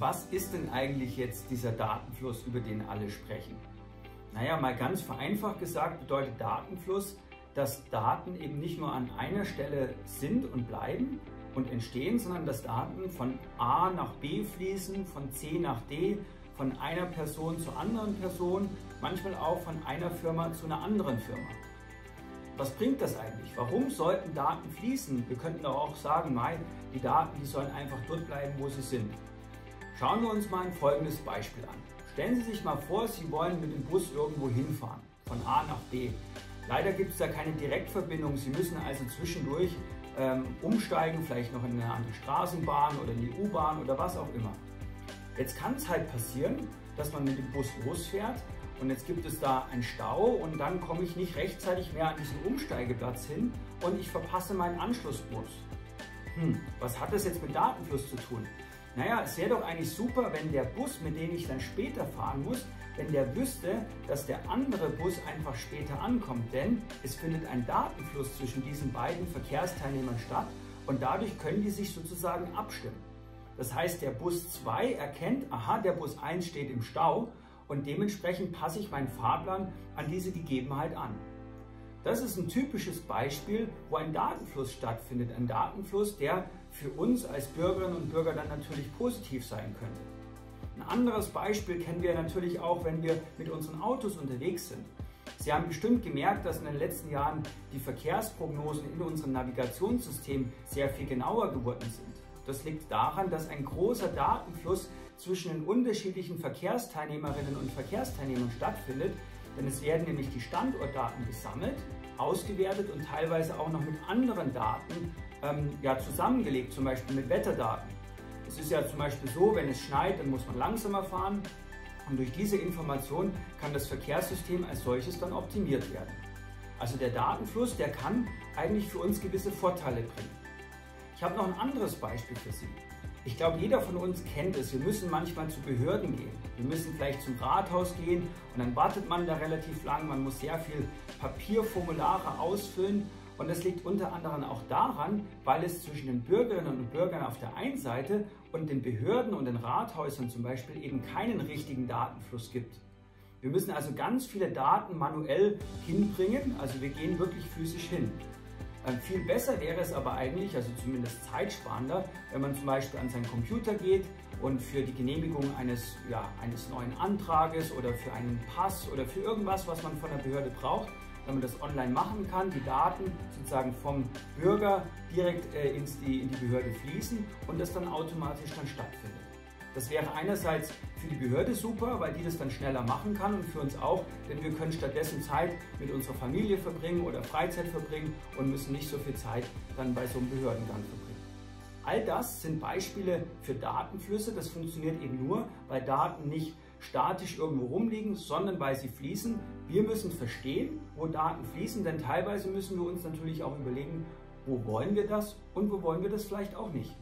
was ist denn eigentlich jetzt dieser Datenfluss, über den alle sprechen? Naja, mal ganz vereinfacht gesagt bedeutet Datenfluss, dass Daten eben nicht nur an einer Stelle sind und bleiben und entstehen, sondern dass Daten von A nach B fließen, von C nach D, von einer Person zur anderen Person, manchmal auch von einer Firma zu einer anderen Firma. Was bringt das eigentlich? Warum sollten Daten fließen? Wir könnten doch auch sagen, nein, die Daten die sollen einfach dort bleiben, wo sie sind. Schauen wir uns mal ein folgendes Beispiel an. Stellen Sie sich mal vor, Sie wollen mit dem Bus irgendwo hinfahren, von A nach B. Leider gibt es da keine Direktverbindung. Sie müssen also zwischendurch ähm, umsteigen, vielleicht noch in eine andere Straßenbahn oder in die U-Bahn oder was auch immer. Jetzt kann es halt passieren, dass man mit dem Bus losfährt und jetzt gibt es da einen Stau und dann komme ich nicht rechtzeitig mehr an diesen Umsteigeplatz hin und ich verpasse meinen Anschlussbus. Hm, was hat das jetzt mit Datenfluss zu tun? Naja, es wäre doch eigentlich super, wenn der Bus, mit dem ich dann später fahren muss, wenn der wüsste, dass der andere Bus einfach später ankommt. Denn es findet ein Datenfluss zwischen diesen beiden Verkehrsteilnehmern statt und dadurch können die sich sozusagen abstimmen. Das heißt, der Bus 2 erkennt, aha, der Bus 1 steht im Stau und dementsprechend passe ich meinen Fahrplan an diese Gegebenheit an. Das ist ein typisches Beispiel, wo ein Datenfluss stattfindet. Ein Datenfluss, der für uns als Bürgerinnen und Bürger dann natürlich positiv sein könnte. Ein anderes Beispiel kennen wir natürlich auch, wenn wir mit unseren Autos unterwegs sind. Sie haben bestimmt gemerkt, dass in den letzten Jahren die Verkehrsprognosen in unserem Navigationssystem sehr viel genauer geworden sind. Das liegt daran, dass ein großer Datenfluss zwischen den unterschiedlichen Verkehrsteilnehmerinnen und Verkehrsteilnehmern stattfindet, denn es werden nämlich die Standortdaten gesammelt, ausgewertet und teilweise auch noch mit anderen Daten ähm, ja, zusammengelegt, zum Beispiel mit Wetterdaten. Es ist ja zum Beispiel so, wenn es schneit, dann muss man langsamer fahren und durch diese Information kann das Verkehrssystem als solches dann optimiert werden. Also der Datenfluss, der kann eigentlich für uns gewisse Vorteile bringen. Ich habe noch ein anderes Beispiel für Sie. Ich glaube, jeder von uns kennt es. Wir müssen manchmal zu Behörden gehen. Wir müssen vielleicht zum Rathaus gehen und dann wartet man da relativ lang. Man muss sehr viel Papierformulare ausfüllen. Und das liegt unter anderem auch daran, weil es zwischen den Bürgerinnen und Bürgern auf der einen Seite und den Behörden und den Rathäusern zum Beispiel eben keinen richtigen Datenfluss gibt. Wir müssen also ganz viele Daten manuell hinbringen, also wir gehen wirklich physisch hin. Ähm, viel besser wäre es aber eigentlich, also zumindest zeitsparender, wenn man zum Beispiel an seinen Computer geht und für die Genehmigung eines, ja, eines neuen Antrages oder für einen Pass oder für irgendwas, was man von der Behörde braucht, wenn man das online machen kann, die Daten sozusagen vom Bürger direkt äh, ins die, in die Behörde fließen und das dann automatisch dann stattfindet. Das wäre einerseits für die Behörde super, weil die das dann schneller machen kann und für uns auch, denn wir können stattdessen Zeit mit unserer Familie verbringen oder Freizeit verbringen und müssen nicht so viel Zeit dann bei so einem Behördengang verbringen. All das sind Beispiele für Datenflüsse. Das funktioniert eben nur, weil Daten nicht statisch irgendwo rumliegen, sondern weil sie fließen. Wir müssen verstehen, wo Daten fließen, denn teilweise müssen wir uns natürlich auch überlegen, wo wollen wir das und wo wollen wir das vielleicht auch nicht.